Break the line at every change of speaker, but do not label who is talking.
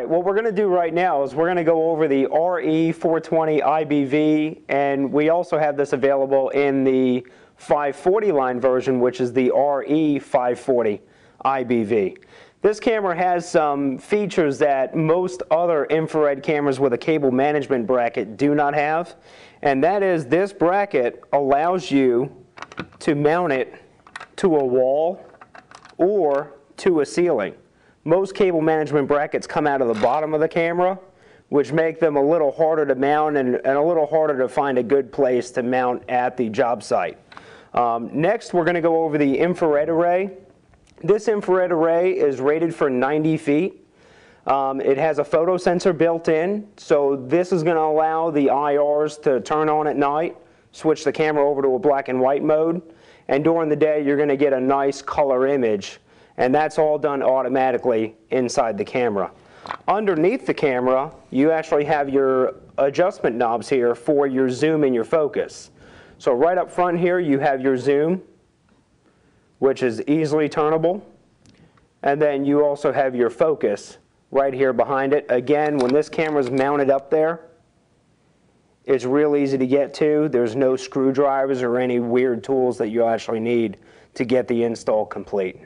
Right, what we're going to do right now is we're going to go over the RE420 IBV, and we also have this available in the 540 line version, which is the RE540 IBV. This camera has some features that most other infrared cameras with a cable management bracket do not have, and that is this bracket allows you to mount it to a wall or to a ceiling. Most cable management brackets come out of the bottom of the camera, which make them a little harder to mount and, and a little harder to find a good place to mount at the job site. Um, next, we're going to go over the infrared array. This infrared array is rated for 90 feet. Um, it has a photo sensor built in, so this is going to allow the IRs to turn on at night, switch the camera over to a black and white mode, and during the day you're going to get a nice color image and that's all done automatically inside the camera. Underneath the camera, you actually have your adjustment knobs here for your zoom and your focus. So right up front here, you have your zoom, which is easily turnable. And then you also have your focus right here behind it. Again, when this camera is mounted up there, it's real easy to get to. There's no screwdrivers or any weird tools that you actually need to get the install complete.